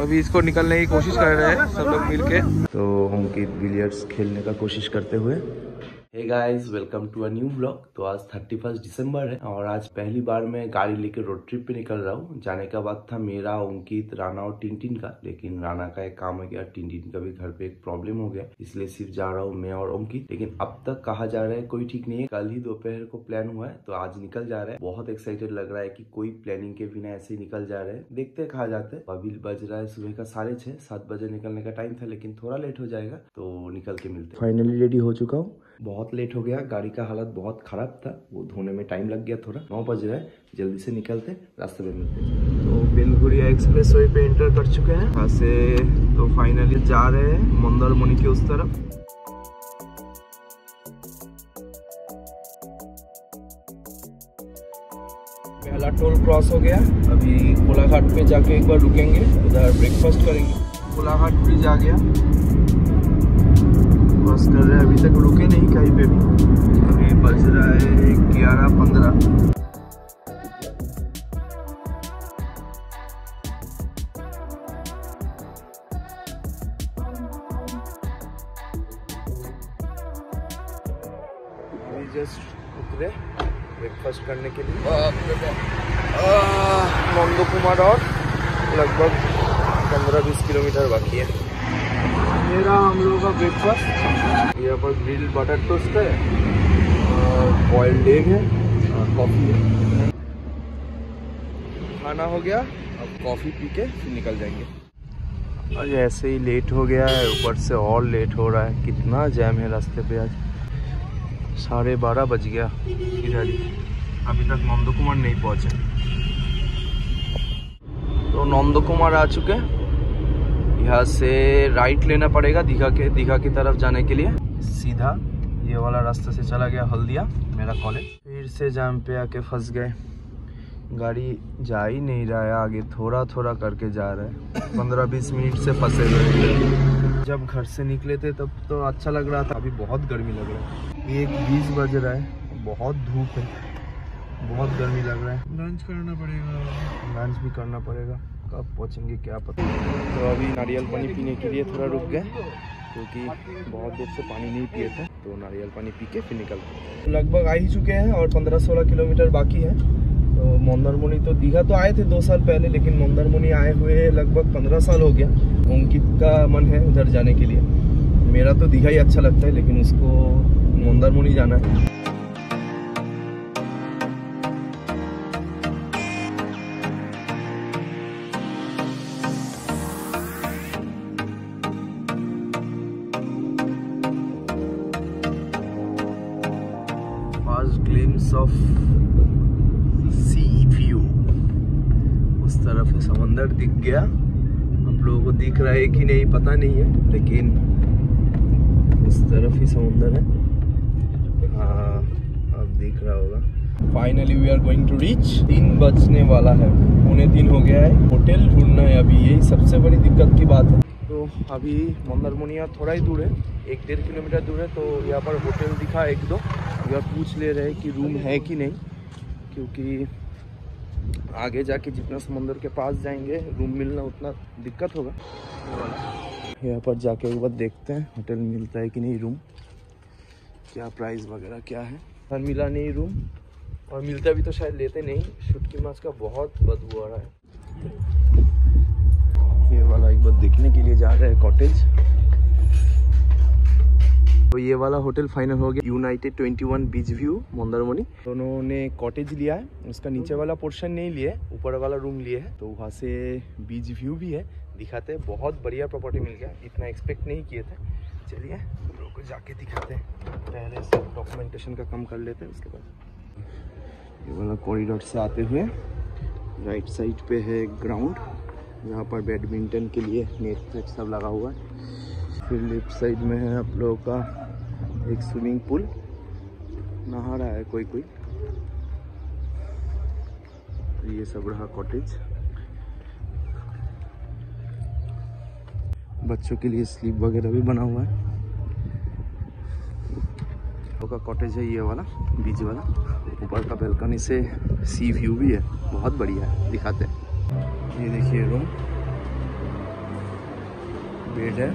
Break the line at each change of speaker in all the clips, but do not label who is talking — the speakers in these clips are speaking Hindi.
अभी इसको निकलने की कोशिश कर रहे हैं सब लोग मिलके। तो अंकित बिलियर्ड्स खेलने का कोशिश करते हुए hey guys welcome to a new blog तो आज थर्टी फ़र्स्ट दिसंबर है और आज पहली बार मैं गाड़ी लेकर रोड ट्रिप पे निकल रहा हूँ। जाने का बाद था मेरा, अंकित राना और टिनटिन का। लेकिन राना का एक काम हो गया टिनटिन का भी घर पे एक प्रॉब्लम हो गया। इसलिए सिर्फ़ जा रहा हूँ मैं और अंकित। लेकिन अब तक कहा जा रहा है कोई ठीक नहीं है। कल ही दोपहर को प्लान हुआ है तो आज निकल जा रहा है। बहुत एक्साइटेड लग रहा है की कोई प्लानिंग के बिना ऐसे ही निकल जा रहे हैं। देखते कहा जाते हैं। अभी बज रहा है सुबह का साढ़े छह। सात बजे निकलने का टाइम था, लेकिन थोड़ा लेट हो जाएगा तो निकल के मिलते फाइनली रेडी हो चुका हूँ। बहुत लेट हो गया, गाड़ी का हालत बहुत खराब था, वो धोने में टाइम लग गया थोड़ा। नौ बज रहा है, जल्दी से निकलते, रास्ते में मिलते। तो बेलगुड़िया एक्सप्रेस वे पे एंटर कर चुके हैं। वहाँ से तो फाइनली जा रहे हैं मंदर मुनि के उस तरफ़। पहला टोल क्रॉस हो गया। अभी कोलाघाट पे जाके एक बार रुकेंगे, उधर ब्रेकफास्ट करेंगे। कोलाघाट ब्रिज आ गया। क्रॉस कर रहे हैं अभी तक रुके नहीं कहीं पे भी। अभी बज रहा है ग्यारह पंद्रह। जस्ट उतरे ब्रेकफास्ट करने के लिए। नंदो कुमार और लगभग पंद्रह बीस किलोमीटर बाकी है। मेरा हम लोगों का ब्रेकफास्ट यहाँ पर ग्रिल बटर टोस्ट है बॉइल्ड एग है कॉफ़ी है। खाना हो गया, अब कॉफ़ी पी के फिर निकल जाएँगे। और ऐसे ही लेट हो गया है, ऊपर से और लेट हो रहा है। कितना जैम है रास्ते पे आज। साढ़े बारह बज गया इधर अभी तक नंदो कुमार नहीं पहुँचे। तो नंदो कुमार आ चुके हैं। यहाँ से राइट लेना पड़ेगा दीघा के दीघा की तरफ़ जाने के लिए। सीधा ये वाला रास्ता से चला गया हल्दिया मेरा कॉलेज फिर से जाम पे आके फंस गए। गाड़ी जा ही नहीं रहा है आगे थोड़ा थोड़ा करके जा रहा है। पंद्रह बीस मिनट से फंसे हुए जब घर से निकले थे तब तो अच्छा लग रहा था अभी बहुत गर्मी लग रहा है। एक बीस बज रहा है बहुत धूप है। बहुत गर्मी लग रहा है।
लंच करना पड़ेगा।
लंच भी करना पड़ेगा। कब पहुँचेंगे क्या पता। तो अभी नारियल पानी पीने के लिए थोड़ा रुक गए, क्योंकि बहुत देर से पानी नहीं पिए थे। तो नारियल पानी पी के फिर निकलते लगभग आ ही चुके हैं और पंद्रह सोलह किलोमीटर बाकी है। तो मंदरमुनि तो दीघा तो आए थे दो साल पहले, लेकिन मंदरमुनि आए हुए लगभग पंद्रह साल हो गया। अंकित का मन है उधर जाने के लिए। मेरा तो दीघा ही अच्छा लगता है, लेकिन उसको मंदरमुनि जाना है। ऑफ़ सी व्यू उस तरफ़ समंदर दिख गया। आप लोगों को दिख रहा है कि नहीं, पता नहीं है, लेकिन उस तरफ़ ही समुंदर है। हाँ अब दिख रहा होगा। Finally we are going to reach तीन बजने वाला है। पौने तीन हो गया है। होटल ढूंढना है अभी। यही सबसे बड़ी दिक्कत की बात है। अभी मंदरमुनिया थोड़ा ही दूर है, एक डेढ़ किलोमीटर दूर है तो यहाँ पर होटल दिखा एक दो अगर पूछ ले रहे कि रूम है कि नहीं, क्योंकि आगे जाके जितना समंदर के पास जाएँगे रूम मिलना उतना दिक्कत होगा। यहाँ पर जाके एक बार देखते हैं, होटल मिलता है कि नहीं रूम क्या प्राइस वगैरह क्या है। और मिला नहीं रूम और मिलता भी तो शायद लेते नहीं, शुटकी माछ का बहुत बदबू आ रहा है। वाला एक बार देखने के लिए जा रहे हैं कॉटेज तो ये वाला होटल फाइनल हो गया। United 21 beach view Mandarmani. दोनों ने कॉटेज लिया है, उसका नीचे वाला पोर्शन नहीं लिया है ऊपर वाला रूम लिए है। तो वहाँ से बीच व्यू भी है, दिखाते हैं। बहुत बढ़िया प्रॉपर्टी मिल गया, इतना एक्सपेक्ट नहीं किए थे। चलिए लोग जाके दिखाते हैं। पहले से डॉक्यूमेंटेशन का काम कर लेते हैं, उसके बाद। ये वाला कॉरिडोर से आते हुए राइट साइड पे है ग्राउंड यहाँ पर बैडमिंटन के लिए नेट वेट सब लगा हुआ है। फिर लेफ़्ट साइड में है आप लोगों का एक स्विमिंग पूल। नहा रहा है कोई कोई। तो ये सब रहा कॉटेज। बच्चों के लिए स्लीप वगैरह भी बना हुआ है। का कॉटेज है ये वाला, बीच वाला। ऊपर का बेलकनी से सी व्यू भी है, बहुत बढ़िया है, दिखाते हैं। ये देखिए रूम बेड है।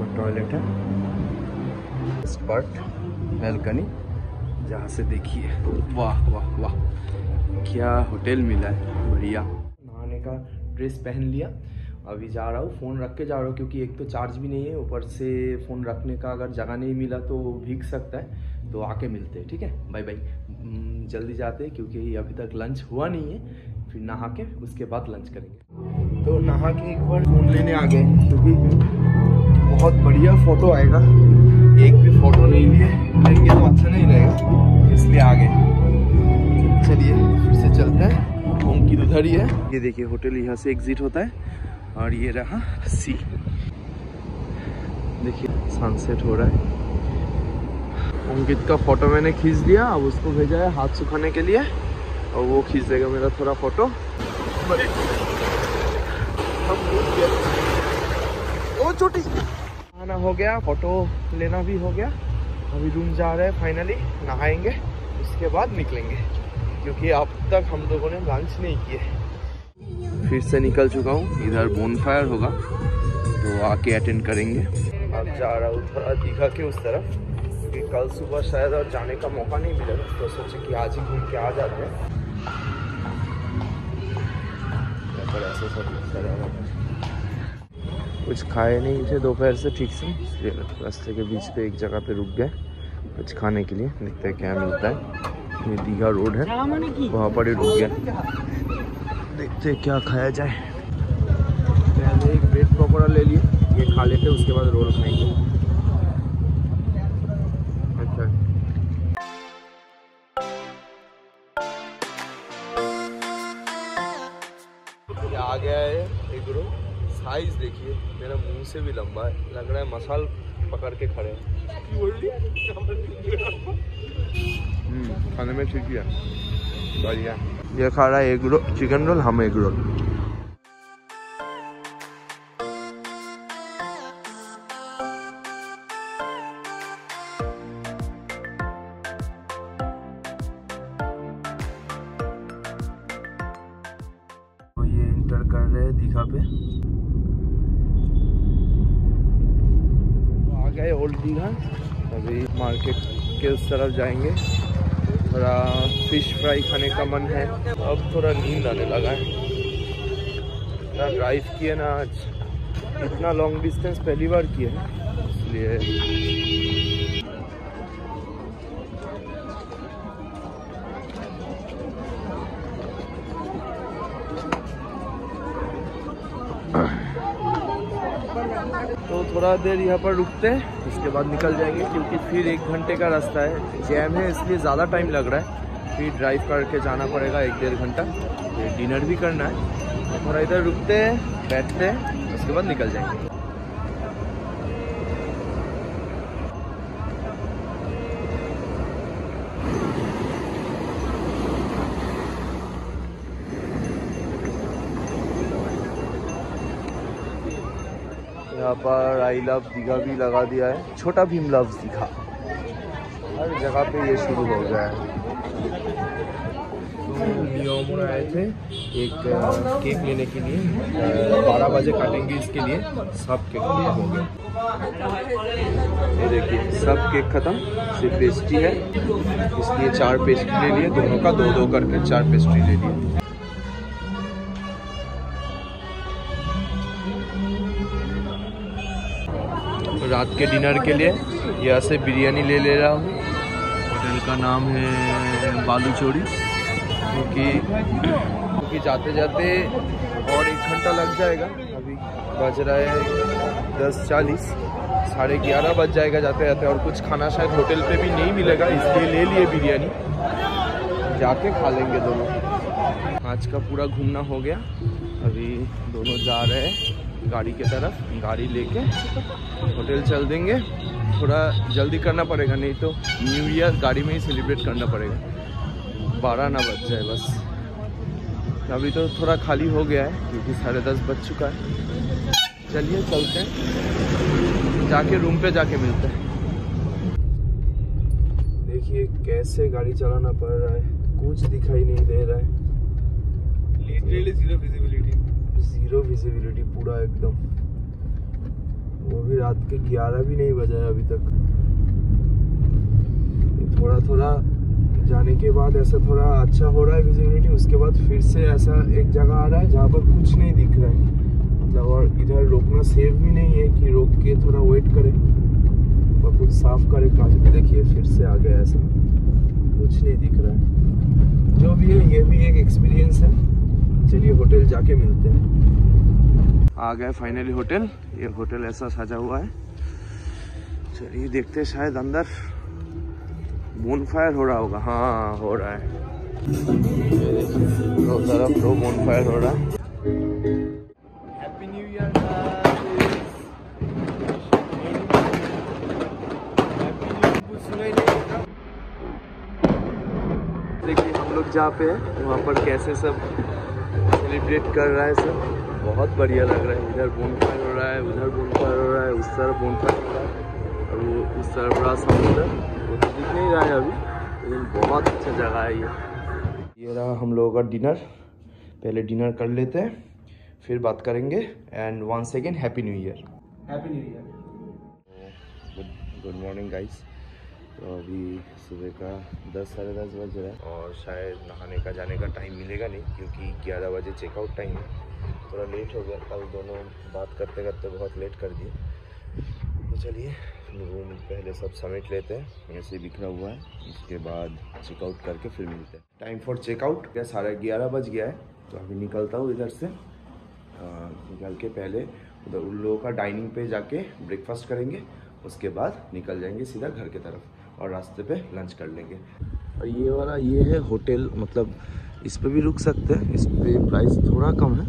और टॉयलेट है। स्पर्ट बैल्कनी जहाँ से देखिए। वाह वाह वाह। क्या होटल मिला है। बढ़िया। नहाने का ड्रेस पहन लिया। अभी जा रहा हूँ। फ़ोन रख के जा रहा हूँ, क्योंकि एक तो चार्ज भी नहीं है। ऊपर से फ़ोन रखने का अगर जगह नहीं मिला तो भीग सकता है। तो आके मिलते हैं, ठीक है? बाय बाय जल्दी जाते हैं क्योंकि अभी तक लंच हुआ नहीं है। फिर नहा के उसके बाद लंच करेंगे। तो नहा के एक बार फ़ोन लेने आ गए, क्योंकि बहुत बढ़िया फ़ोटो आएगा। एक भी फ़ोटो नहीं लिए, लेंगे तो अच्छा नहीं रहेगा, इसलिए आ गए चलिए, फिर से चलते हैं। अंकित उधर ही है। ये देखिए होटल यहाँ से एग्जिट होता है, और ये रहा सी देखिए सनसेट हो रहा है। अंकित का फ़ोटो मैंने खींच दिया, अब उसको भेजा है हाथ सुखाने के लिए, और वो खींच देगा मेरा थोड़ा फ़ोटो। ओ, छोटी खाना हो गया, फ़ोटो लेना भी हो गया। अभी रूम जा रहे हैं फाइनली नहाएँगे, उसके बाद निकलेंगे, क्योंकि अब तक हम लोगों ने लंच नहीं किए। फिर से निकल चुका हूँ, इधर बोन फायर होगा तो आके अटेंड करेंगे। अब जा रहा हूँ थोड़ा दीघा के उस तरफ़। क्योंकि कल सुबह शायद और जाने का मौका नहीं मिलेगा तो सोचे कि आज ही घूम के आ जाते हैं। पर ऐसा सब सारा। कुछ खाए नहीं थे दोपहर से ठीक से रास्ते के बीच पे एक जगह पे रुक गए कुछ खाने के लिए देखते हैं क्या मिलता है। ये दीघा रोड है वहाँ पर ही रुक गए। देखते हैं क्या खाया जाए। पहले एक ब्रेड पकौड़ा ले लिए ये खा लेते उसके बाद रोल खाएँगे। ये आ गया है एक ग्रो। साइज़ देखिए मेरा मुँह से भी लंबा है। लग रहा है मसाल पकड़ के खड़े हैं। हम्म, खाने में ठीक है बढ़िया। ये खा रहा है एग रोल चिकन रोल हम एग रोल। अभी मार्केट के उस तरफ़ जाएँगे। थोड़ा फ़िश फ्राई खाने का मन है। अब थोड़ा नींद आने लगा है। इतना ड्राइव किए ना आज। इतना लॉन्ग डिस्टेंस पहली बार हैं। इसलिए तो थोड़ा देर यहाँ पर रुकते हैं। उसके बाद निकल जाएँगे, क्योंकि फिर एक घंटे का रास्ता है। जैम है, इसलिए ज़्यादा टाइम लग रहा है। फिर ड्राइव करके जाना पड़ेगा एक डेढ़ घंटा। फिर डिनर भी करना है। थोड़ा इधर रुकते हैं, बैठते हैं, उसके बाद निकल जाएँगे। आई लव दीघा भी लगा दिया है। छोटा भीम लव दीघा हर जगह पे ये शुरू हो गया है। आए थे एक केक लेने के लिए बारह बजे काटेंगे इसके लिए सब केक खत्म हो गया। ये देखिए सब केक खत्म सिर्फ़ पेस्ट्री है। इसलिए चार पेस्ट्री ले लिए दोनों का दो दो करके चार पेस्ट्री ले लिए। रात के डिनर के लिए। यहाँ से बिरयानी ले ले रहा हूँ। होटल का नाम है बालू चोरी। क्योंकि क्योंकि जाते जाते और एक घंटा लग जाएगा। अभी बज रहा है दस चालीस। साढ़े ग्यारह बज जाएगा जाते जाते। और कुछ खाना शायद होटल पे भी नहीं मिलेगा, इसलिए ले लिए बिरयानी। जाके खा लेंगे दोनों। आज का पूरा घूमना हो गया। अभी दोनों जा रहे हैं। गाड़ी के तरफ़, गाड़ी लेके होटल चल देंगे। थोड़ा जल्दी करना पड़ेगा, नहीं तो न्यू ईयर गाड़ी में ही सेलिब्रेट करना पड़ेगा। बारह ना बज जाए बस। अभी तो थोड़ा खाली हो गया है, क्योंकि साढ़े दस बज चुका है। चलिए, चलते हैं। जाके रूम पे जाके मिलते हैं। देखिए, कैसे गाड़ी चलाना पड़ रहा है। कुछ दिखाई नहीं दे रहा है।
Literally zero visibility
zero visibility पूरा एकदम। वो भी रात के 11 भी नहीं बजा है अभी तक। थोड़ा थोड़ा जाने के बाद ऐसा थोड़ा अच्छा हो रहा है विजिबिलिटी उसके बाद फिर से ऐसा एक जगह आ रहा है जहाँ पर कुछ नहीं दिख रहा है। मतलब और इधर रोकना सेफ़ भी नहीं है कि रोक के थोड़ा वेट करें। और कुछ साफ़ करे कांच भी देखिए, फिर से आ गया ऐसा। कुछ नहीं दिख रहा है। जो भी है, ये भी एक एक्सपीरियंस है। चलिए होटल जाके मिलते हैं। आ गए फाइनली होटल। ये होटल ऐसा सजा हुआ है। चलिए देखते हैं शायद अंदर। बोन फायर हो रहा होगा। हाँ हो रहा है। दो तरफ़ दो बोन फायर हो रहा है। देखिए हम लोग जहाँ पे हैं वहाँ पर कैसे सब सेलिब्रेट कर रहा है सब। बहुत बढ़िया लग रहा है। इधर बोनफायर हो रहा है उधर बोन फायर हो रहा है उस तरफ़ बोनफायर हो रहा है। और वो उस तरफ़ बड़ा समुद्र। वो तो दिख नहीं रहा है अभी लेकिन बहुत अच्छा जगह है ये। ये रहा हम लोगों का डिनर पहले डिनर कर लेते हैं फिर बात करेंगे। And one second happy new year
happy new year
good good morning guys तो अभी सुबह का दस, साढ़े दस बज रहा है। और शायद नहाने का, जाने का टाइम मिलेगा नहीं, क्योंकि ग्यारह बजे चेकआउट टाइम है। थोड़ा लेट हो गया कल दोनों बात करते करते बहुत लेट कर दिए। तो चलिए रूम पहले सब समेट लेते हैं। ऐसे बिखरा हुआ है, उसके बाद चेकआउट करके फिर मिलते हैं। टाइम फॉर चेकआउट क्या साढ़े ग्यारह बज गया है? तो अभी निकलता हूँ इधर से। निकल के पहले उधर उन लोगों का डाइनिंग पे जाके ब्रेकफास्ट करेंगे, उसके बाद निकल जाएँगे सीधा घर की तरफ़। और रास्ते पे लंच कर लेंगे। और ये वाला ये है होटल मतलब इस पे भी रुक सकते हैं इस पे प्राइस थोड़ा कम है।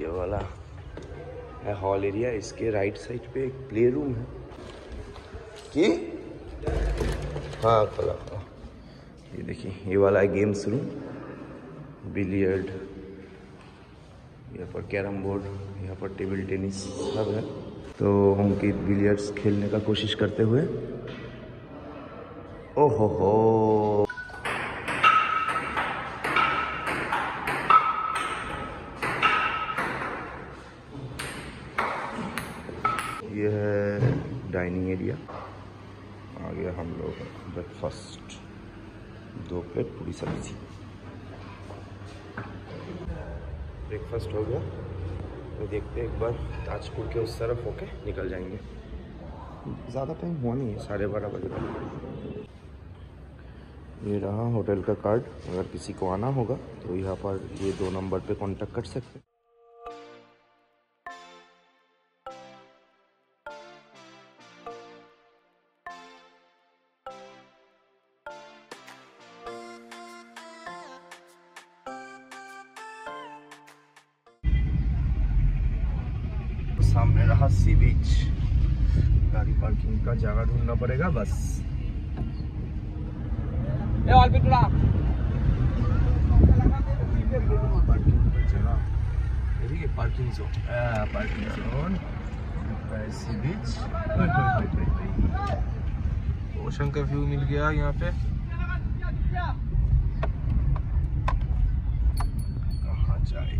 ये वाला है हॉल एरिया इसके राइट साइड पे एक प्ले रूम है। कि? हाँ खुला खुला ये देखिए ये वाला है गेम्स रूम बिलियर्ड यहाँ पर कैरम बोर्ड यहाँ पर टेबल टेनिस सब है। तो की बिलियर्ड्स खेलने का कोशिश करते हुए। ओहो हो। ये है डाइनिंग एरिया। आ गया हम लोग ब्रेकफास्ट दो प्लेट पूरी सब्ज़ी। ब्रेकफास्ट हो गया। तो देखते हैं एक बार ताजपुर के उस तरफ़ होके निकल जाएँगे। ज़्यादा टाइम हुआ नहीं है। साढ़े बारह बजे तक। ये रहा होटल का कार्ड अगर किसी को आना होगा तो यहाँ पर ये दो नंबर पे कांटेक्ट कर सकते हैं। पड़ेगा बस। Parking zone parking zone sea beach.
Ocean का व्यू मिल गया यहाँ पे।
कहाँ जाए?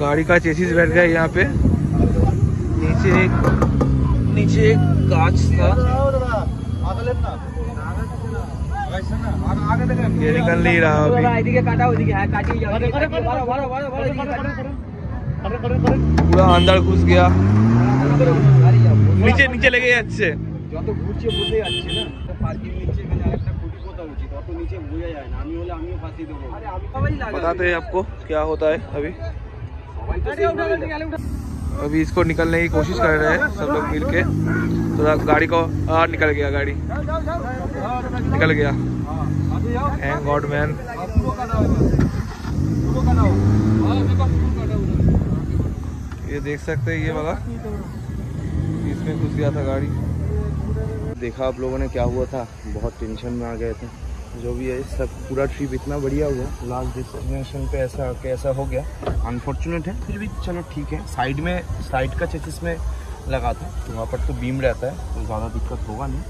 गाड़ी का चेसिस बैठ गया यहाँ पे। नीचे एक नीचे एक कांच था ये निकल नहीं रहा अभी पूरा अंदर घुस गया নিচে নিচে লেগে যাচ্ছে
যত ঘুরছে বুঝতে যাচ্ছে না পার্কিং নিচে এখানে আরেকটা খুঁটি পোতা উচিত অত নিচে বোঝা যায় না আমি হলে আমিও ফাঁসি দেবো আরে আমি সবাই
बताते हैं आपको क्या होता है अभी अभी इसको निकलने की कोशिश कर रहे हैं सब लोग मिल के तो गाड़ी को आ, निकल गया गाड़ी। निकल गया। थैंक गॉड मैन ये देख सकते हैं ये वाला। इसमें घुस गया था गाड़ी।
देखा आप लोगों ने क्या हुआ था? बहुत टेंशन में आ गए थे। जो भी है, सब पूरा ट्रिप इतना बढ़िया हुआ। लास्ट डेस्टिनेशन पे ऐसा कैसा हो गया? अनफॉर्चुनेट है, फिर भी चलो ठीक है। साइड में साइड का चेसिस में लगा था तो वहाँ पर तो बीम रहता है तो ज़्यादा दिक्कत होगा नहीं।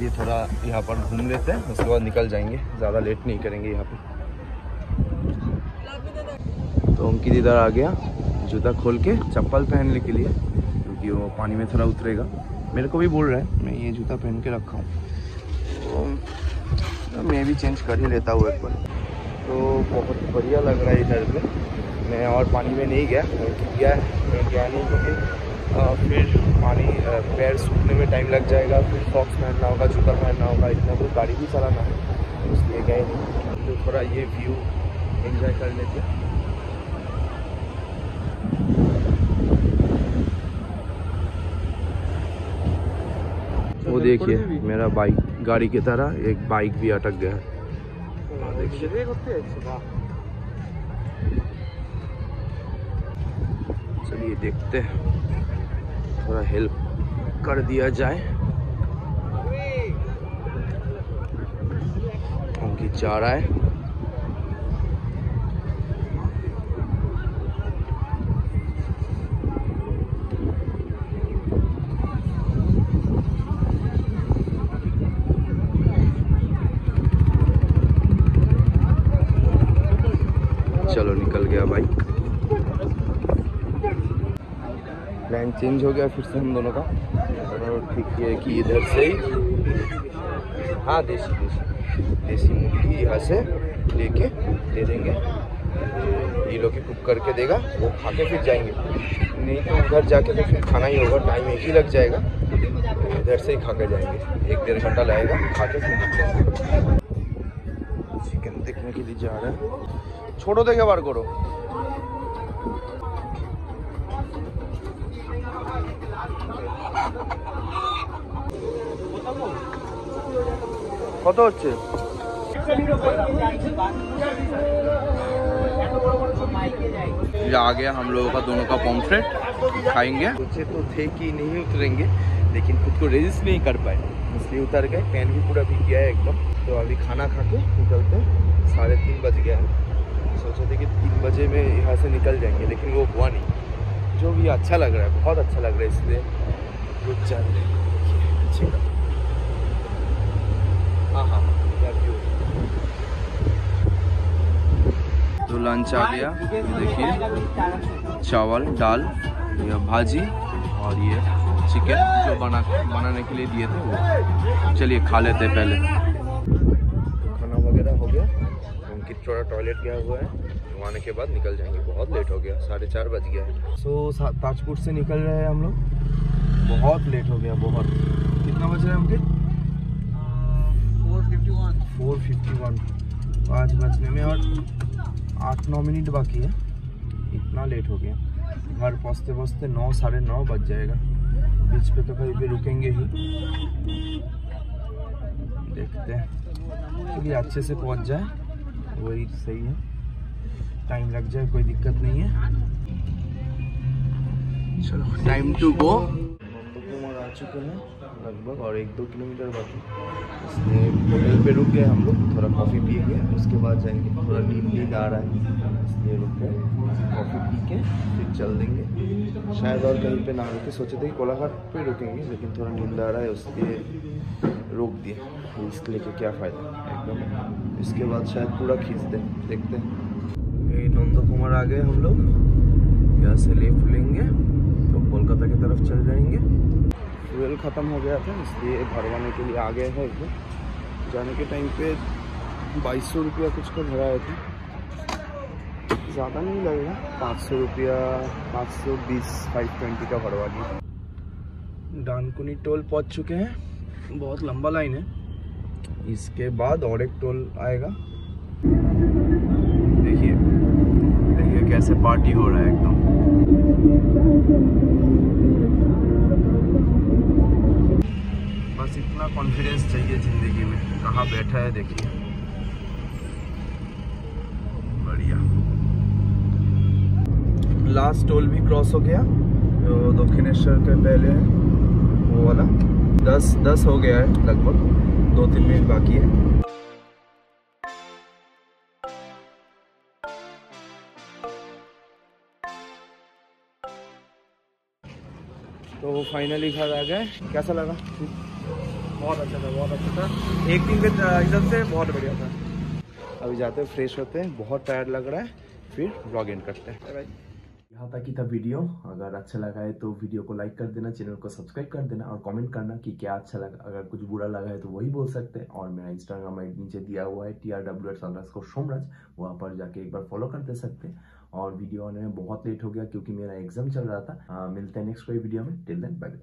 ये थोड़ा यहाँ पर घूम लेते हैं, उसके बाद निकल जाएँगे। ज़्यादा लेट नहीं करेंगे यहाँ पर तो अंकित इधर आ गया, जूता खोल के चप्पल पहनने के लिए, क्योंकि वो पानी में थोड़ा उतरेगा। मेरे को भी बोल रहा है, मैं ये जूता पहन के रखा हूँ। तो मैं भी चेंज कर ही लेता हूँ एक बार। तो बहुत बढ़िया लग रहा है इधर पे मैं और पानी में नहीं गया गया गया नहीं क्योंकि फिर पानी पैर सूखने में टाइम लग जाएगा, फिर सॉक्स पहनना होगा, जूता पहनना होगा, इतना तो गाड़ी भी चलाना है, इसलिए गए नहीं। तो थोड़ा ये व्यू एंजॉय कर लेते हैं। वो देखिए, मेरा बाइक गाड़ी की तरह एक बाइक भी अटक गया। है हाँ, चलिए देखते हैं। थोड़ा हेल्प कर दिया जाए। उनकी जा रहा है। चलो निकल गया बाइक प्लान चेंज हो गया फिर से हम दोनों का। और ठीक है कि इधर से ही हाँ देसी देसी देसी मुर्गी यहाँ से लेके दे देंगे। ये लोग कुक करके देगा, वो खा के फिर जाएँगे। नहीं तो घर जाके तो फिर खाना ही होगा टाइम एक ही लग जाएगा। इधर से ही खा के जाएँगे। एक डेढ़ घंटा लगेगा खा के फिर चिकन देखने के लिए जा रहा है। ছোট থেকে বার করো কত হচ্ছে फिर आ गया हम लोगों का दोनों का पॉम्फ्रेट खाएंगे सोचे तो थे कि नहीं उतरेंगे लेकिन खुद को रेजिस्ट नहीं कर पाए इसलिए उतर गए पैन भी पूरा भीग गया है एकदम तो अभी खाना खा के निकलते साढ़े तीन बज गया है सोचे थे कि तीन बजे में यहाँ से निकल जाएँगे लेकिन वो हुआ नहीं। जो भी अच्छा लग रहा है बहुत अच्छा लग रहा है इसलिए। रुक जा रहे हैं हाँ हाँ। तो लंच आ गया। ये देखिए चावल दाल ये भाजी और ये चिकन जो बना बनाने के लिए दिए थे वो। चलिए खा लेते हैं पहले खाना वगैरह हो गया अंकित थोड़ा टॉयलेट गया हुआ है। आने के बाद निकल जाएँगे। बहुत लेट हो गया। साढ़े चार बज गया है। सो so, ताजपुर से निकल रहे हैं हम लोग। बहुत लेट हो गया बहुत। कितना बज रहा है अंकित फोर फिफ्टी वन। पाँच बजने में और आठ नौ मिनट बाकी है। इतना लेट हो गया। घर पहुँचते पहुँचते नौ साढ़े नौ बज जाएगा। बीच पे तो कहीं भी रुकेंगे ही। देखते हैं। अच्छे से पहुँच जाए। वही सही है। टाइम लग जाए कोई दिक्कत नहीं है। चलो टाइम टू गो चुके हैं। लगभग और एक दो किलोमीटर बाकी। इसलिए होटल पे रुक गए हम लोग, थोड़ा कॉफ़ी पी के, उसके बाद जाएँगे। थोड़ा नींद नींद आ रहा है, इसलिए रुक गए, कॉफ़ी पी के, फिर चल देंगे। शायद और कहीं पे ना रुके, सोचे थे कि कोलाघाट पे रुकेंगे, लेकिन थोड़ा नींद आ रहा है, उसके रोक दिया। रिस्क लेके क्या फ़ायदा? एकदम। इसके बाद शायद पूरा खींच दें देखते हैं। नंदो कुमार आ गए हम लोग। यहाँ से लेफ़्ट लेंगे तो कोलकाता की तरफ़ चल जाएँगे। फ्यूल ख़त्म हो गया था, इसलिए भरवाने के लिए आ गए हैं एकदम जाने के टाइम पे बाईस सौ रुपया कुछ का भराया था। ज़्यादा नहीं लगेगा, पाँच सौ रुपया, पाँच सौ बीस फाइव ट्वेंटी का भरवा दिया। डानकुनी टोल पहुँच चुके हैं। बहुत लंबा लाइन है। इसके बाद और एक टोल आएगा। देखिए देखिए कैसे पार्टी हो रहा है एकदम। बस इतना कॉन्फिडेंस चाहिए ज़िंदगी में। कहाँ बैठा है देखिए। बढ़िया। लास्ट टोल भी क्रॉस हो गया। जो दक्षिणेश्वर के पहले है, वो वाला। दस दस हो गया है लगभग। दो तीन मिनट बाकी है।
तो फाइनली घर आ गए। कैसा लगा? बहुत अच्छा था बहुत अच्छा था। एक दिन के हिसाब से बहुत बढ़िया था। अभी जाते हैं फ्रेश होते हैं बहुत टायर्ड लग रहा है फिर ब्लॉग एंड करते हैं।
यहाँ तक ही था वीडियो अगर अच्छा लगा है तो वीडियो को लाइक कर देना चैनल को सब्सक्राइब कर देना और कमेंट करना कि क्या अच्छा लगा। अगर कुछ बुरा लगा है तो वही बोल सकते हैं। और मेरा इंस्टाग्राम आई नीचे दिया हुआ है टी आर डब्ल्यू एस को सोमराज वहाँ पर जाके एक बार फॉलो कर दे सकते हैं। और वीडियो आने में बहुत लेट हो गया क्योंकि मेरा एग्ज़ाम चल रहा था। आ, मिलते हैं नेक्स्ट कोई वीडियो में। Till then bye bye